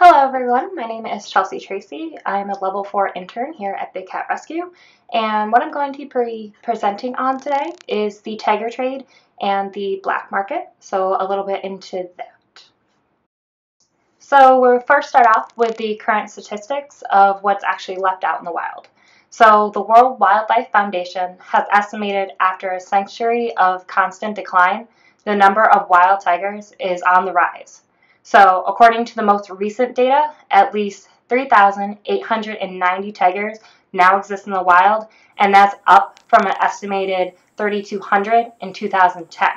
Hello everyone, my name is Chelsea Tracy. I'm a level 4 intern here at Big Cat Rescue and what I'm going to be presenting on today is the tiger trade and the black market, so a little bit into that. So we'll first start off with the current statistics of what's actually left out in the wild. So the World Wildlife Foundation has estimated after a century of constant decline, the number of wild tigers is on the rise. So, according to the most recent data, at least 3,890 tigers now exist in the wild, and that's up from an estimated 3,200 in 2010.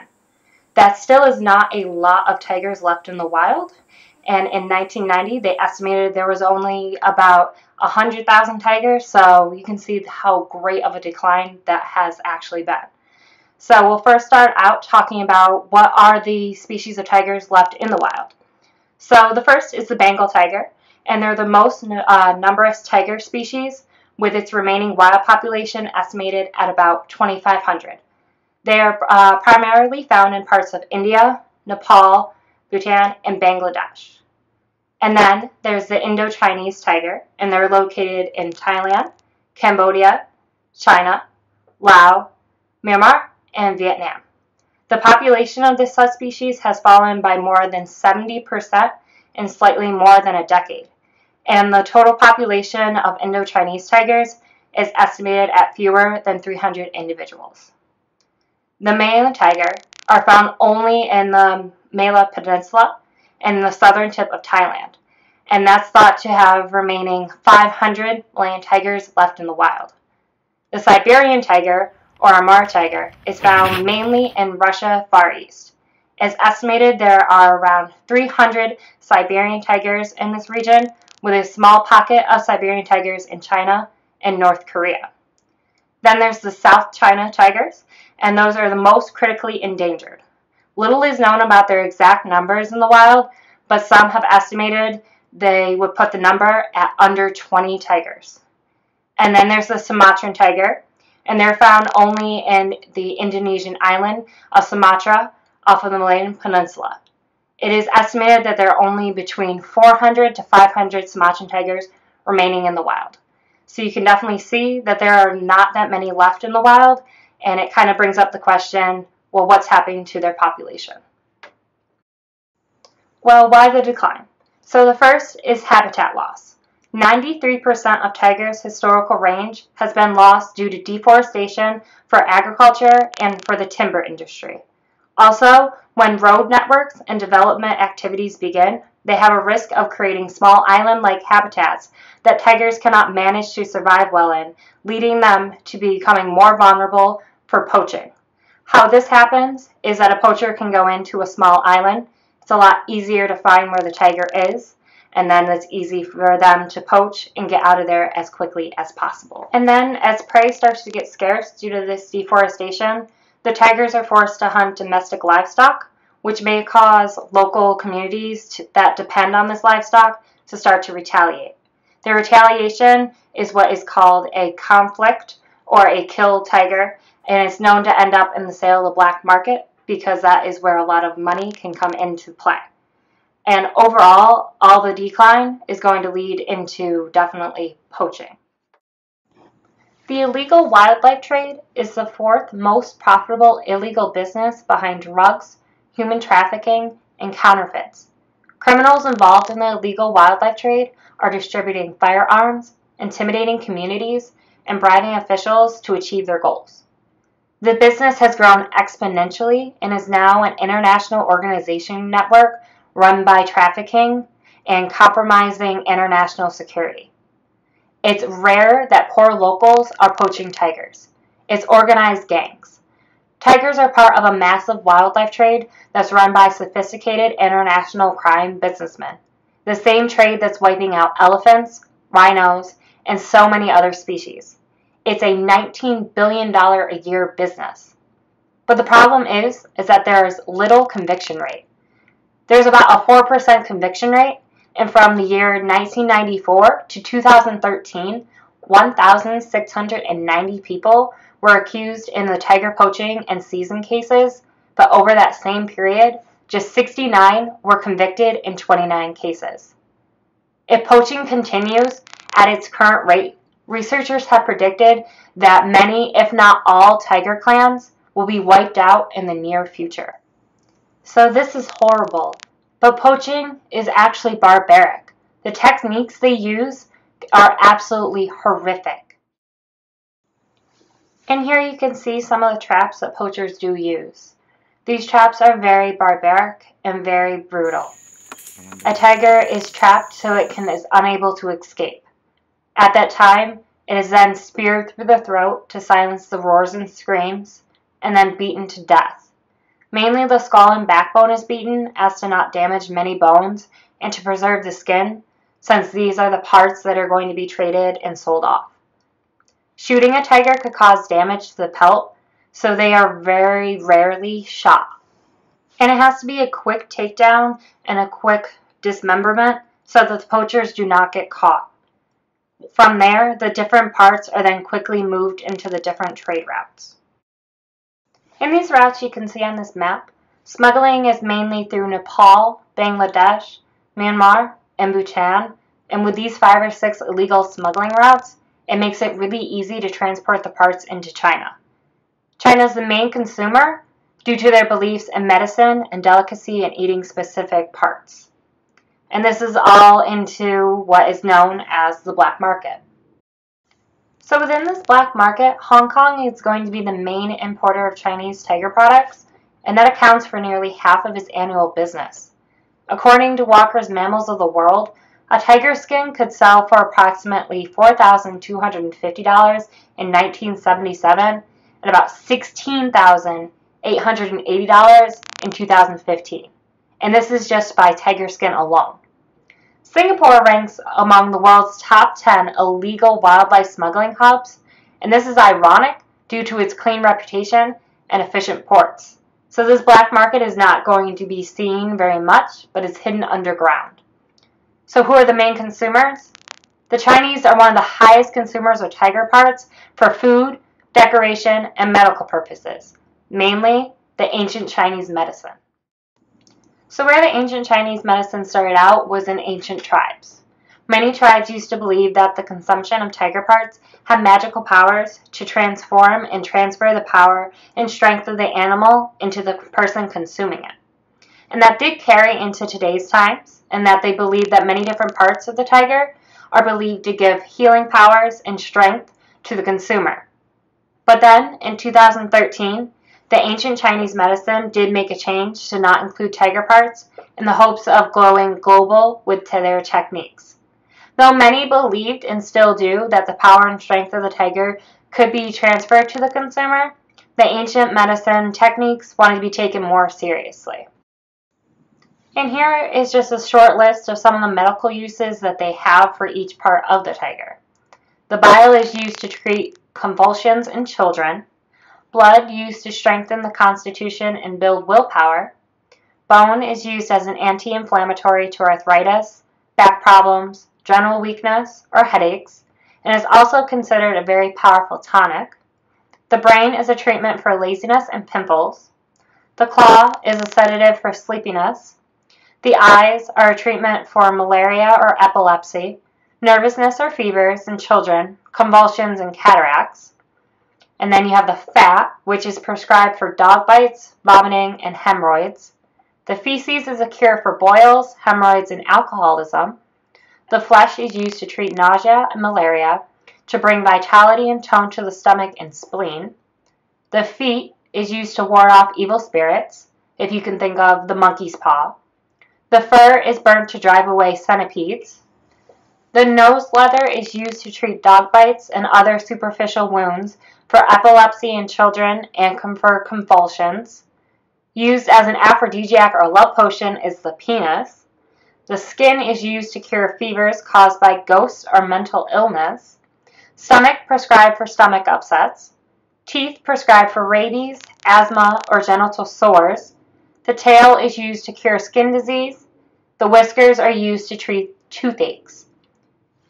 That still is not a lot of tigers left in the wild, and in 1990 they estimated there was only about 100,000 tigers, so you can see how great of a decline that has actually been. So we'll first start out talking about what are the species of tigers left in the wild. So the first is the Bengal tiger, and they're the most uh, numerous tiger species, with its remaining wild population estimated at about 2,500. They are uh, primarily found in parts of India, Nepal, Bhutan, and Bangladesh. And then there's the Indo-Chinese tiger, and they're located in Thailand, Cambodia, China, Laos, Myanmar, and Vietnam. The population of this subspecies has fallen by more than 70% in slightly more than a decade, and the total population of Indo-Chinese tigers is estimated at fewer than 300 individuals. The Malayan tiger are found only in the Malay Peninsula and the southern tip of Thailand, and that's thought to have remaining 500 Malayan tigers left in the wild. The Siberian tiger or Amur tiger, is found mainly in Russia Far East. It's estimated there are around 300 Siberian tigers in this region, with a small pocket of Siberian tigers in China and North Korea. Then there's the South China tigers, and those are the most critically endangered. Little is known about their exact numbers in the wild, but some have estimated they would put the number at under 20 tigers. And then there's the Sumatran tiger, and they're found only in the Indonesian island of Sumatra off of the Malayan Peninsula. It is estimated that there are only between 400 to 500 Sumatran tigers remaining in the wild. So you can definitely see that there are not that many left in the wild, and it kind of brings up the question well, what's happening to their population? Well, why the decline? So the first is habitat loss. 93% of Tiger's historical range has been lost due to deforestation for agriculture and for the timber industry. Also, when road networks and development activities begin, they have a risk of creating small island like habitats that tigers cannot manage to survive well in, leading them to becoming more vulnerable for poaching. How this happens is that a poacher can go into a small island. It's a lot easier to find where the tiger is and then it's easy for them to poach and get out of there as quickly as possible. And then as prey starts to get scarce due to this deforestation, the tigers are forced to hunt domestic livestock, which may cause local communities to, that depend on this livestock to start to retaliate. The retaliation is what is called a conflict or a kill tiger, and it's known to end up in the sale of the black market because that is where a lot of money can come into play. And overall, all the decline is going to lead into definitely poaching. The illegal wildlife trade is the fourth most profitable illegal business behind drugs, human trafficking, and counterfeits. Criminals involved in the illegal wildlife trade are distributing firearms, intimidating communities, and bribing officials to achieve their goals. The business has grown exponentially and is now an international organization network run by trafficking and compromising international security. It's rare that poor locals are poaching tigers. It's organized gangs. Tigers are part of a massive wildlife trade that's run by sophisticated international crime businessmen. The same trade that's wiping out elephants, rhinos, and so many other species. It's a $19 billion a year business. But the problem is, is that there is little conviction rate. There's about a 4% conviction rate, and from the year 1994 to 2013, 1,690 people were accused in the tiger poaching and season cases, but over that same period, just 69 were convicted in 29 cases. If poaching continues at its current rate, researchers have predicted that many, if not all, tiger clans will be wiped out in the near future. So this is horrible, but poaching is actually barbaric. The techniques they use are absolutely horrific. And here you can see some of the traps that poachers do use. These traps are very barbaric and very brutal. A tiger is trapped so it can, is unable to escape. At that time, it is then speared through the throat to silence the roars and screams, and then beaten to death. Mainly the skull and backbone is beaten as to not damage many bones and to preserve the skin, since these are the parts that are going to be traded and sold off. Shooting a tiger could cause damage to the pelt, so they are very rarely shot. And it has to be a quick takedown and a quick dismemberment so that the poachers do not get caught. From there, the different parts are then quickly moved into the different trade routes. In these routes you can see on this map, smuggling is mainly through Nepal, Bangladesh, Myanmar, and Bhutan, and with these five or six illegal smuggling routes, it makes it really easy to transport the parts into China. China is the main consumer due to their beliefs in medicine and delicacy in eating specific parts. And this is all into what is known as the black market. So within this black market, Hong Kong is going to be the main importer of Chinese tiger products, and that accounts for nearly half of its annual business. According to Walker's Mammals of the World, a tiger skin could sell for approximately $4,250 in 1977 and about $16,880 in 2015. And this is just by tiger skin alone. Singapore ranks among the world's top 10 illegal wildlife smuggling hubs, and this is ironic due to its clean reputation and efficient ports. So this black market is not going to be seen very much, but is hidden underground. So who are the main consumers? The Chinese are one of the highest consumers of tiger parts for food, decoration, and medical purposes, mainly the ancient Chinese medicine. So where the ancient Chinese medicine started out was in ancient tribes. Many tribes used to believe that the consumption of tiger parts had magical powers to transform and transfer the power and strength of the animal into the person consuming it. And that did carry into today's times, and that they believe that many different parts of the tiger are believed to give healing powers and strength to the consumer. But then, in 2013, the ancient Chinese medicine did make a change to not include tiger parts in the hopes of going global with their techniques. Though many believed and still do that the power and strength of the tiger could be transferred to the consumer, the ancient medicine techniques wanted to be taken more seriously. And here is just a short list of some of the medical uses that they have for each part of the tiger. The bile is used to treat convulsions in children blood used to strengthen the constitution and build willpower. Bone is used as an anti-inflammatory to arthritis, back problems, general weakness, or headaches, and is also considered a very powerful tonic. The brain is a treatment for laziness and pimples. The claw is a sedative for sleepiness. The eyes are a treatment for malaria or epilepsy, nervousness or fevers in children, convulsions and cataracts. And then you have the fat, which is prescribed for dog bites, vomiting, and hemorrhoids. The feces is a cure for boils, hemorrhoids, and alcoholism. The flesh is used to treat nausea and malaria, to bring vitality and tone to the stomach and spleen. The feet is used to ward off evil spirits, if you can think of the monkey's paw. The fur is burnt to drive away centipedes. The nose leather is used to treat dog bites and other superficial wounds for epilepsy in children and for convulsions. Used as an aphrodisiac or love potion is the penis. The skin is used to cure fevers caused by ghosts or mental illness. Stomach prescribed for stomach upsets. Teeth prescribed for rabies, asthma, or genital sores. The tail is used to cure skin disease. The whiskers are used to treat toothaches.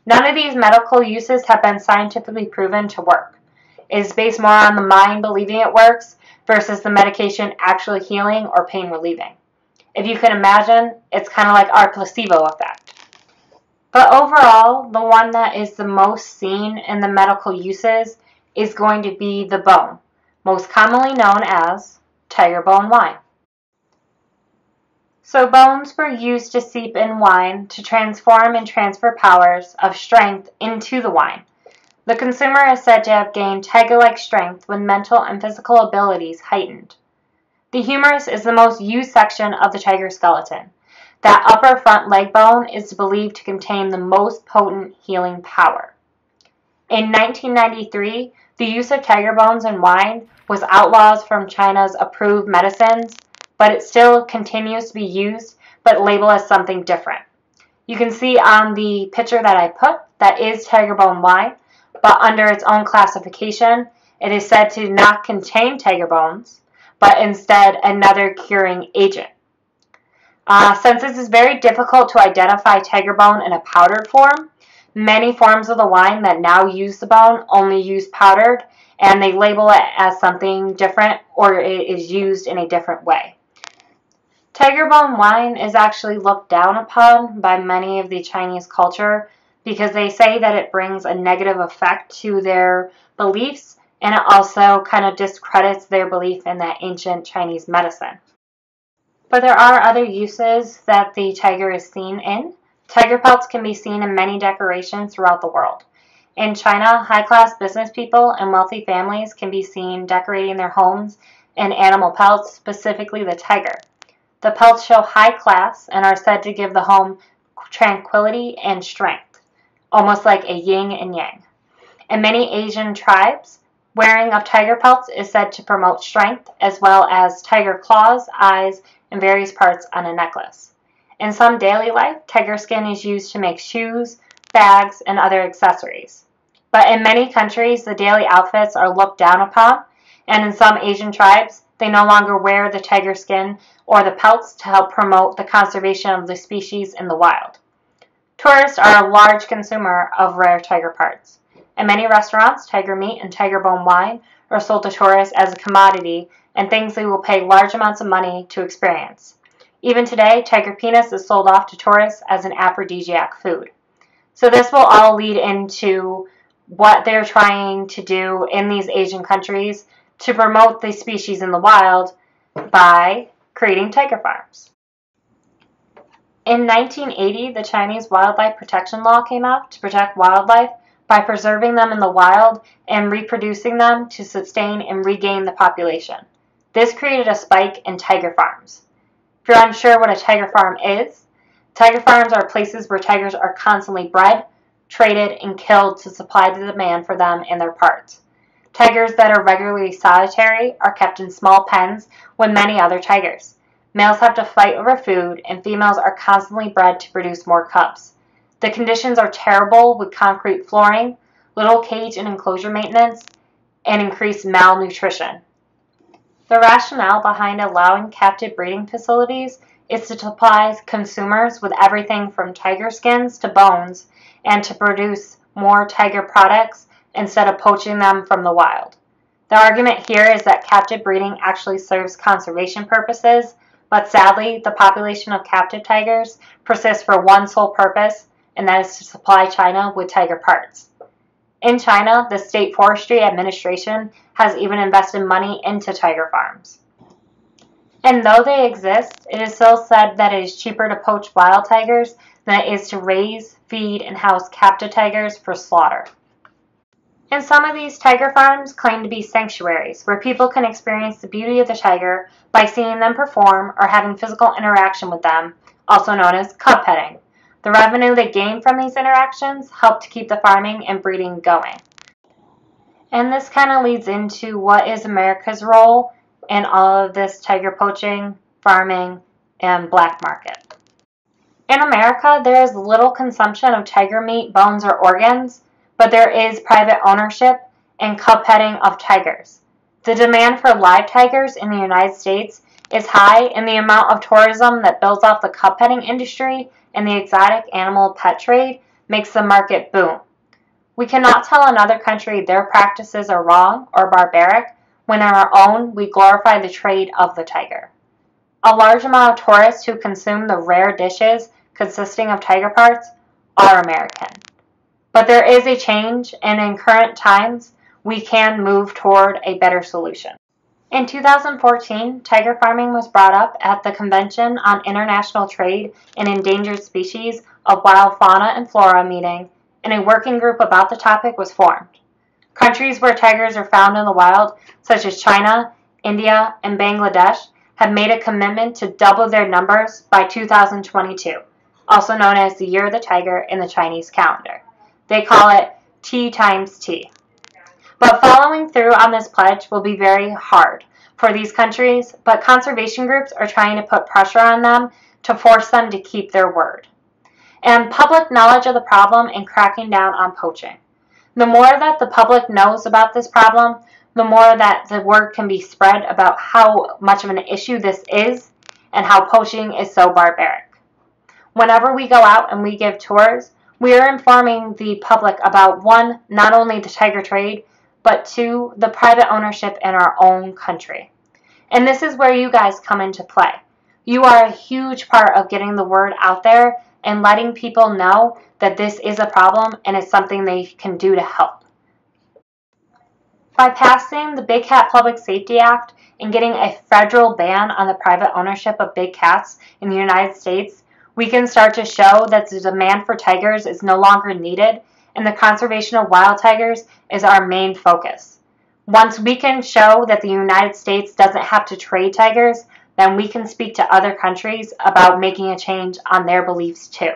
None of these medical uses have been scientifically proven to work is based more on the mind believing it works versus the medication actually healing or pain relieving. If you can imagine, it's kind of like our placebo effect. But overall, the one that is the most seen in the medical uses is going to be the bone, most commonly known as tiger bone wine. So bones were used to seep in wine to transform and transfer powers of strength into the wine. The consumer is said to have gained tiger-like strength when mental and physical abilities heightened. The humerus is the most used section of the tiger skeleton. That upper front leg bone is believed to contain the most potent healing power. In 1993, the use of tiger bones in wine was outlawed from China's approved medicines, but it still continues to be used, but labeled as something different. You can see on the picture that I put that is tiger bone wine, but under its own classification, it is said to not contain tiger bones, but instead another curing agent. Uh, since this is very difficult to identify tiger bone in a powdered form, many forms of the wine that now use the bone only use powdered and they label it as something different or it is used in a different way. Tiger bone wine is actually looked down upon by many of the Chinese culture because they say that it brings a negative effect to their beliefs and it also kind of discredits their belief in that ancient Chinese medicine. But there are other uses that the tiger is seen in. Tiger pelts can be seen in many decorations throughout the world. In China, high class business people and wealthy families can be seen decorating their homes in animal pelts, specifically the tiger. The pelts show high class and are said to give the home tranquility and strength, almost like a yin and yang. In many Asian tribes, wearing of tiger pelts is said to promote strength, as well as tiger claws, eyes, and various parts on a necklace. In some daily life, tiger skin is used to make shoes, bags, and other accessories. But in many countries, the daily outfits are looked down upon, and in some Asian tribes, they no longer wear the tiger skin or the pelts to help promote the conservation of the species in the wild. Tourists are a large consumer of rare tiger parts. In many restaurants, tiger meat and tiger bone wine are sold to tourists as a commodity and things they will pay large amounts of money to experience. Even today, tiger penis is sold off to tourists as an aphrodisiac food. So this will all lead into what they're trying to do in these Asian countries to promote the species in the wild by creating tiger farms. In 1980, the Chinese wildlife protection law came out to protect wildlife by preserving them in the wild and reproducing them to sustain and regain the population. This created a spike in tiger farms. If you're unsure what a tiger farm is, tiger farms are places where tigers are constantly bred, traded, and killed to supply the demand for them and their parts. Tigers that are regularly solitary are kept in small pens with many other tigers. Males have to fight over food, and females are constantly bred to produce more cubs. The conditions are terrible with concrete flooring, little cage and enclosure maintenance, and increased malnutrition. The rationale behind allowing captive breeding facilities is to supply consumers with everything from tiger skins to bones and to produce more tiger products instead of poaching them from the wild. The argument here is that captive breeding actually serves conservation purposes, but sadly, the population of captive tigers persists for one sole purpose, and that is to supply China with tiger parts. In China, the State Forestry Administration has even invested money into tiger farms. And though they exist, it is still said that it is cheaper to poach wild tigers than it is to raise, feed, and house captive tigers for slaughter. And some of these tiger farms claim to be sanctuaries where people can experience the beauty of the tiger by seeing them perform or having physical interaction with them, also known as cub petting. The revenue they gain from these interactions help to keep the farming and breeding going. And this kind of leads into what is America's role in all of this tiger poaching, farming, and black market. In America, there is little consumption of tiger meat, bones, or organs, but there is private ownership and cub petting of tigers. The demand for live tigers in the United States is high, and the amount of tourism that builds off the cub petting industry and the exotic animal pet trade makes the market boom. We cannot tell another country their practices are wrong or barbaric when in our own we glorify the trade of the tiger. A large amount of tourists who consume the rare dishes consisting of tiger parts are American. But there is a change, and in current times, we can move toward a better solution. In 2014, tiger farming was brought up at the Convention on International Trade in Endangered Species of Wild Fauna and Flora meeting, and a working group about the topic was formed. Countries where tigers are found in the wild, such as China, India, and Bangladesh, have made a commitment to double their numbers by 2022, also known as the Year of the Tiger in the Chinese calendar. They call it T times T. But following through on this pledge will be very hard for these countries, but conservation groups are trying to put pressure on them to force them to keep their word. And public knowledge of the problem and cracking down on poaching. The more that the public knows about this problem, the more that the word can be spread about how much of an issue this is and how poaching is so barbaric. Whenever we go out and we give tours, we are informing the public about one, not only the tiger trade, but two, the private ownership in our own country. And this is where you guys come into play. You are a huge part of getting the word out there and letting people know that this is a problem and it's something they can do to help. By passing the Big Cat Public Safety Act and getting a federal ban on the private ownership of big cats in the United States, we can start to show that the demand for tigers is no longer needed and the conservation of wild tigers is our main focus. Once we can show that the United States doesn't have to trade tigers, then we can speak to other countries about making a change on their beliefs too.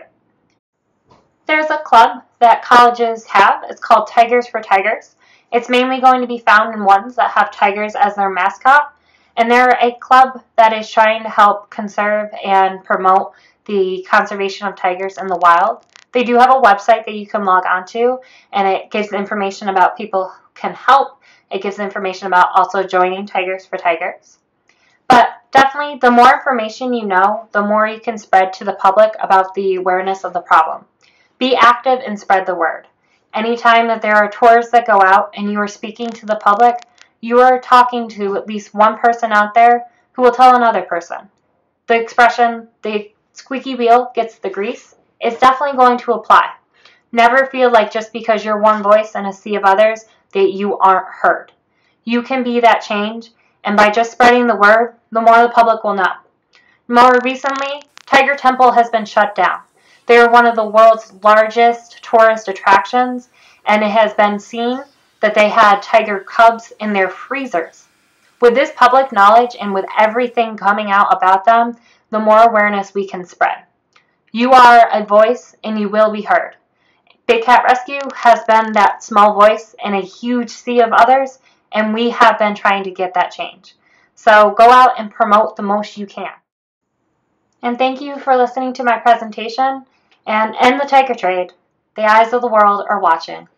There's a club that colleges have. It's called Tigers for Tigers. It's mainly going to be found in ones that have tigers as their mascot. And they're a club that is trying to help conserve and promote the conservation of tigers in the wild. They do have a website that you can log onto, and it gives information about people can help. It gives information about also joining Tigers for Tigers. But definitely, the more information you know, the more you can spread to the public about the awareness of the problem. Be active and spread the word. Anytime that there are tours that go out and you are speaking to the public, you are talking to at least one person out there who will tell another person. The expression, the squeaky wheel gets the grease, it's definitely going to apply. Never feel like just because you're one voice in a sea of others that you aren't heard. You can be that change, and by just spreading the word, the more the public will know. More recently, Tiger Temple has been shut down. They are one of the world's largest tourist attractions, and it has been seen that they had tiger cubs in their freezers. With this public knowledge and with everything coming out about them, the more awareness we can spread. You are a voice and you will be heard. Big Cat Rescue has been that small voice in a huge sea of others, and we have been trying to get that change. So go out and promote the most you can. And thank you for listening to my presentation. And in the tiger trade, the eyes of the world are watching.